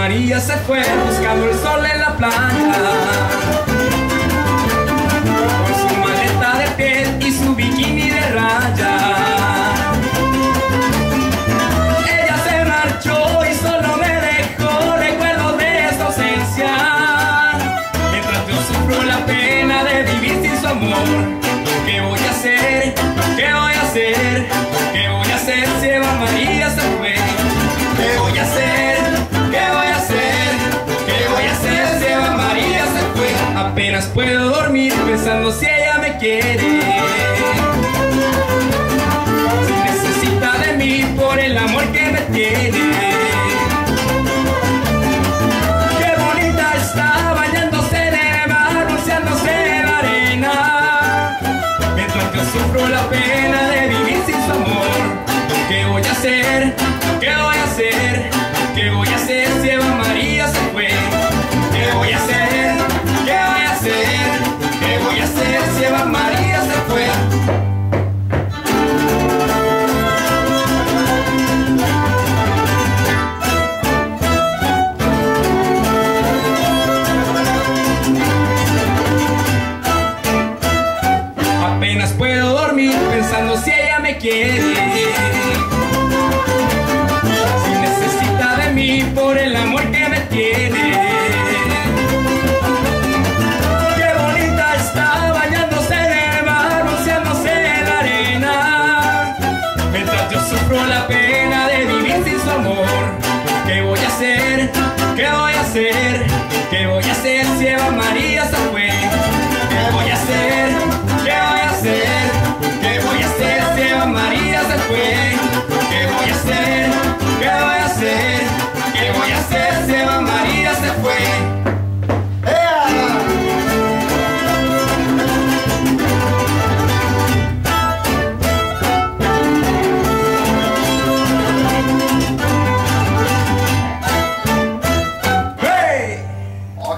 María se fue buscando el sol en la playa. Con su maleta de piel y su bikini de raya. Ella se marchó y solo me dejó recuerdos de su ausencia. Mientras yo sufro la pena de vivir sin su amor. ¿Qué voy a hacer? ¿Qué voy a hacer? Apenas puedo dormir pensando si ella me quiere. Si necesita de mí por el amor que me tiene. Qué bonita está bañándose en el mar, la arena. Mientras yo sufro la pena de vivir sin su amor. ¿Qué voy a hacer? ¿Qué voy a hacer si Eva María se fue? Apenas puedo dormir pensando si ella me quiere. se las lleva María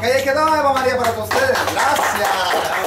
Ok, es que no, Eva María para todos ustedes. Gracias.